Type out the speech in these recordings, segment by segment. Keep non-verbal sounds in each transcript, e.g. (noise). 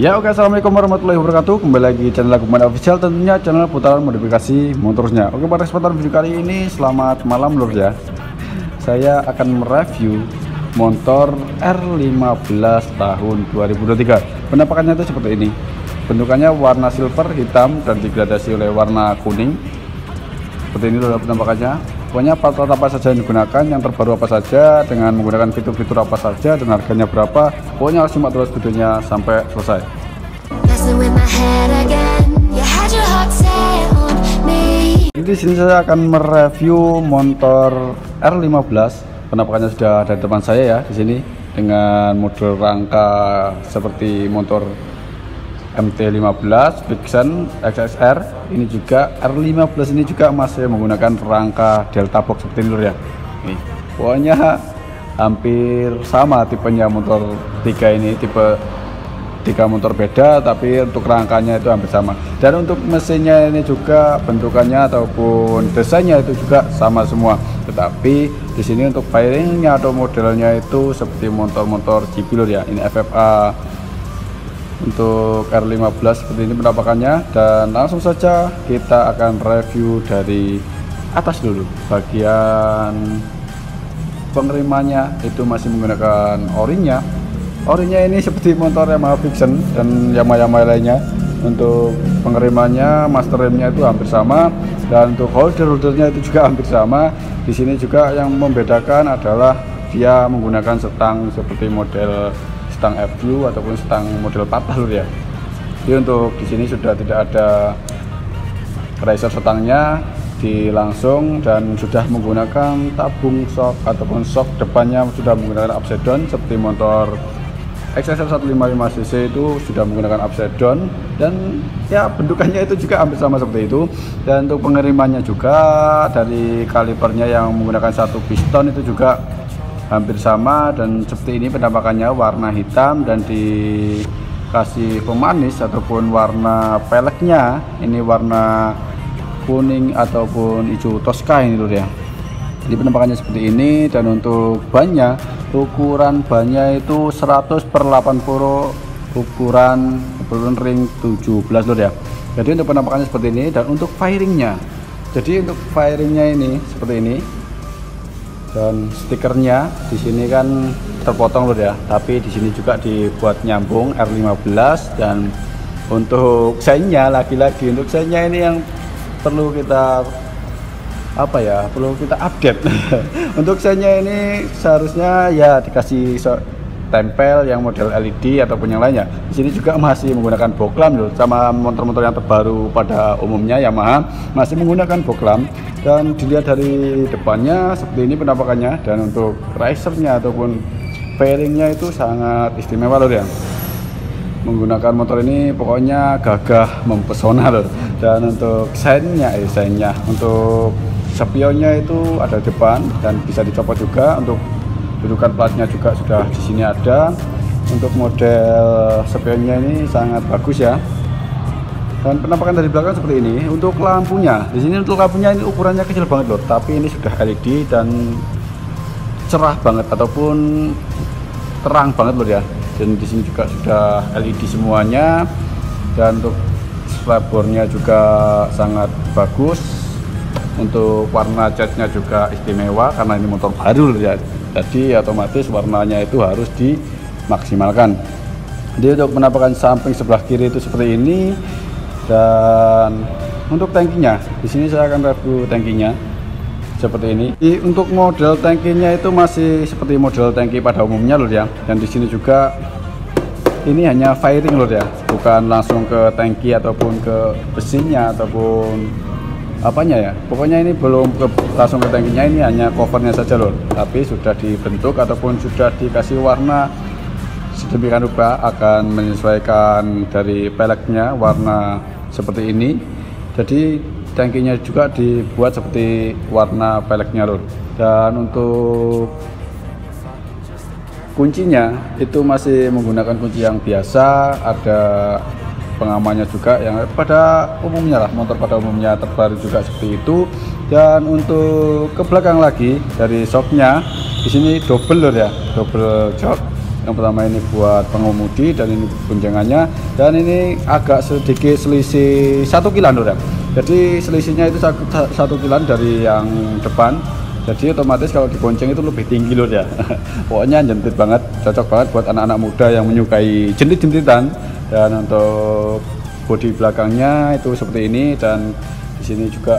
Ya oke assalamualaikum warahmatullahi wabarakatuh. Kembali lagi channel aku Mana Official Tentunya channel putaran modifikasi motornya. Oke pada kesempatan video kali ini Selamat malam lur ya. Saya akan mereview Motor R15 tahun 2023 Penampakannya itu seperti ini. Bentukannya warna silver, hitam Dan digradasi oleh warna kuning. Seperti ini lur penampakannya pokoknya part-part apa saja yang digunakan yang terbaru apa saja dengan menggunakan fitur-fitur apa saja dan harganya berapa pokoknya harus simak terus videonya sampai selesai. Jadi di sini saya akan mereview motor R15 penampakannya sudah ada di depan saya ya di sini dengan model rangka seperti motor MT15 Vixen XSR ini juga R15 ini juga masih menggunakan rangka Delta Box seperti ini ya? Nih pokoknya hampir sama tipenya motor tiga ini tipe tiga motor beda tapi untuk rangkanya itu hampir sama. Dan untuk mesinnya ini juga bentukannya ataupun desainnya itu juga sama semua. Tetapi di sini untuk firingnya atau modelnya itu seperti motor-motor GP ya? Ini FFA untuk R15 seperti ini penampakannya. Dan langsung saja kita akan review dari atas dulu. Bagian pengerimanya itu masih menggunakan orinya orinya ini seperti motor Yamaha Vixen dan Yamaha-Yamaha lainnya. Untuk pengerimannya master remnya itu hampir sama. Dan untuk holder-holdernya itu juga hampir sama. Di sini juga yang membedakan adalah dia menggunakan setang seperti model stang FU ataupun stang model patah lur ya. Jadi untuk di sini sudah tidak ada riser setangnya di langsung dan sudah menggunakan tabung shock ataupun shock depannya sudah menggunakan upside down seperti motor XSR 155cc itu sudah menggunakan upside down dan ya bentukannya itu juga hampir sama seperti itu. Dan untuk pengirimannya juga dari kalipernya yang menggunakan satu piston itu juga hampir sama dan seperti ini penampakannya warna hitam dan dikasih pemanis ataupun warna peleknya. Ini warna kuning ataupun hijau toska ini loh ya jadi penampakannya seperti ini dan untuk bannya ukuran bannya itu 100 per 80 ukuran ukuran ring 17 loh ya jadi untuk penampakannya seperti ini dan untuk firingnya. Jadi untuk firingnya ini seperti ini dan stikernya di sini kan terpotong loh ya. Tapi di sini juga dibuat nyambung R15 dan untuk seinnya lagi-lagi untuk seinnya ini yang perlu kita apa ya perlu kita update. (laughs) Untuk seinnya ini seharusnya ya dikasih tempel yang model LED ataupun yang lainnya. Di sini juga masih menggunakan boklam loh, sama motor-motor yang terbaru pada umumnya Yamaha masih menggunakan boklam dan dilihat dari depannya seperti ini penampakannya dan untuk risernya ataupun fairingnya itu sangat istimewa loh ya. Menggunakan motor ini pokoknya gagah mempesona loh. Dan untuk seinnya, eh untuk spionnya itu ada depan dan bisa dicopot juga untuk dudukan platnya juga sudah di sini ada. Untuk model spionnya ini sangat bagus ya. Dan penampakan dari belakang seperti ini untuk lampunya. Di sini untuk lampunya ini ukurannya kecil banget loh tapi ini sudah LED dan cerah banget ataupun terang banget loh ya. Dan di sini juga sudah LED semuanya. Dan untuk stripornya juga sangat bagus. Untuk warna catnya juga istimewa karena ini motor baru ya jadi otomatis warnanya itu harus dimaksimalkan. Jadi untuk penampakan samping sebelah kiri itu seperti ini dan untuk tankinya di sini saya akan review tankinya seperti ini. Jadi, untuk model tankinya itu masih seperti model tangki pada umumnya loh ya dan di sini juga ini hanya firing loh ya bukan langsung ke tangki ataupun ke mesinnya ataupun apanya ya? Pokoknya ini belum ke, langsung ke tankinya ini hanya covernya saja loh tapi sudah dibentuk ataupun sudah dikasih warna sedemikian rupa akan menyesuaikan dari peleknya warna seperti ini. Jadi tankinya juga dibuat seperti warna peleknya loh dan untuk kuncinya itu masih menggunakan kunci yang biasa. Ada pengamannya juga yang pada umumnya lah motor pada umumnya terbaru juga seperti itu. Dan untuk ke belakang lagi dari shocknya di sini double loh ya double jok yang pertama ini buat pengemudi dan ini boncengannya dan ini agak sedikit selisih satu kilan Dora. jadi selisihnya itu satu, satu kilan dari yang depan. Jadi otomatis kalau dibonceng itu lebih tinggi loh ya (laughs) pokoknya jentit banget cocok banget buat anak-anak muda yang menyukai jentit-jentitan dan untuk bodi belakangnya itu seperti ini dan di sini juga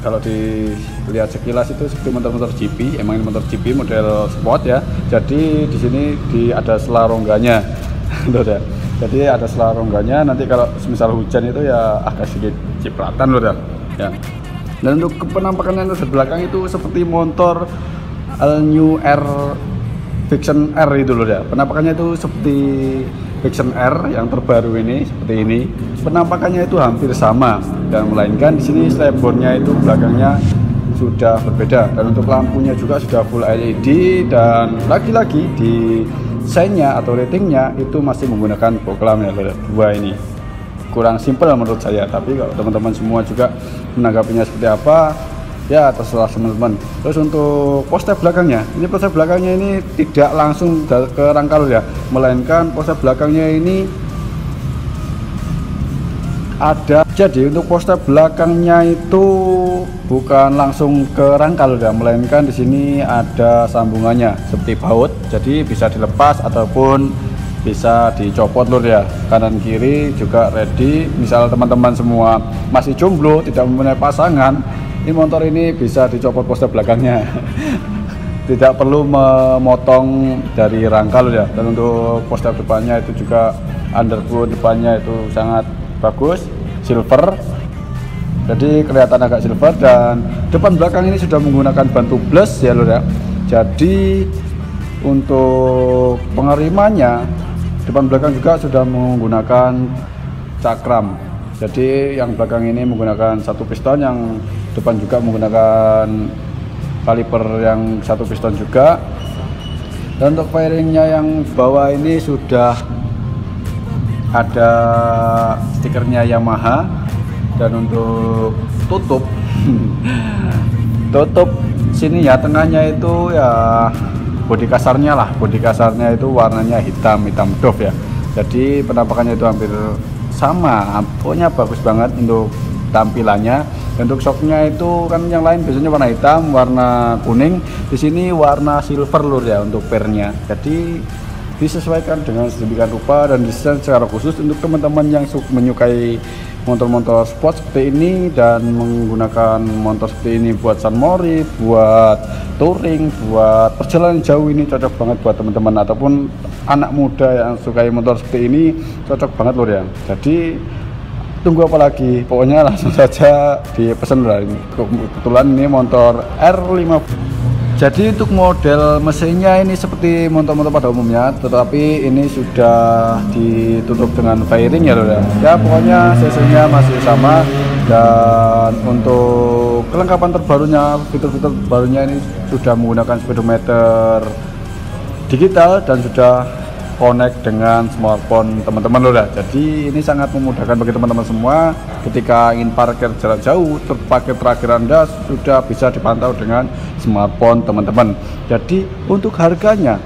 kalau dilihat sekilas itu seperti motor-motor GP emang ini motor GP model sport ya. Jadi di sini di ada selarongganya (laughs) loh ya jadi ada selarongganya nanti kalau misal hujan itu ya agak sedikit cipratan loh ya. Dan untuk penampakannya di belakang itu seperti motor All New R Fiction R itu loh ya penampakannya itu seperti Fiction R yang terbaru ini seperti ini. Penampakannya itu hampir sama dan melainkan di sini slabbornya itu belakangnya sudah berbeda. Dan untuk lampunya juga sudah full LED dan lagi-lagi di sign-nya atau ratingnya itu masih menggunakan boklam ya dua ini. Kurang simpel menurut saya tapi kalau teman-teman semua juga menanggapinya seperti apa ya terserah teman-teman. Terus untuk poster belakangnya ini poster belakangnya ini tidak langsung ke rangkal ya. Melainkan poster belakangnya ini ada. Jadi untuk poster belakangnya itu bukan langsung ke rangkal ya melainkan di sini ada sambungannya seperti baut. Jadi bisa dilepas ataupun bisa dicopot lur ya. Kanan kiri juga ready. Misal teman-teman semua masih jomblo tidak mempunyai pasangan ini motor ini bisa dicopot poster belakangnya. (laughs) Tidak perlu memotong dari rangka lur ya. Dan untuk poster depannya itu juga underboot depannya itu sangat bagus. Silver. Jadi kelihatan agak silver dan depan belakang ini sudah menggunakan ban tubeless ya lur ya. Jadi untuk pengeremannya depan belakang juga sudah menggunakan cakram. Jadi yang belakang ini menggunakan satu piston yang depan juga menggunakan kaliper yang satu piston juga. Dan untuk fairingnya yang bawah ini sudah ada stikernya Yamaha. Dan untuk tutup (laughs) tutup sini ya tengahnya itu ya bodi kasarnya lah. Bodi kasarnya itu warnanya hitam hitam doff ya. Jadi penampakannya itu hampir sama. Pokoknya bagus banget untuk tampilannya untuk shocknya itu kan yang lain biasanya warna hitam warna kuning di sini warna silver lur ya untuk pernya jadi disesuaikan dengan sedemikian rupa dan desain secara khusus untuk teman-teman yang menyukai motor-motor sport seperti ini dan menggunakan motor seperti ini buat San Mori, buat touring, buat perjalanan jauh ini cocok banget buat teman-teman ataupun anak muda yang sukai motor seperti ini cocok banget loh ya. Jadi tunggu apa lagi? Pokoknya langsung saja dipesan lah ini. Kebetulan ini motor R50 jadi untuk model mesinnya ini seperti motor-motor pada umumnya, tetapi ini sudah ditutup dengan fairing ya, ya. Ya pokoknya cc masih sama dan untuk kelengkapan terbarunya, fitur-fitur barunya ini sudah menggunakan speedometer digital dan sudah connect dengan smartphone teman-teman loh ya. Jadi ini sangat memudahkan bagi teman-teman semua ketika ingin parkir jarak jauh, terparkir terakhir Anda sudah bisa dipantau dengan smartphone teman-teman. Jadi untuk harganya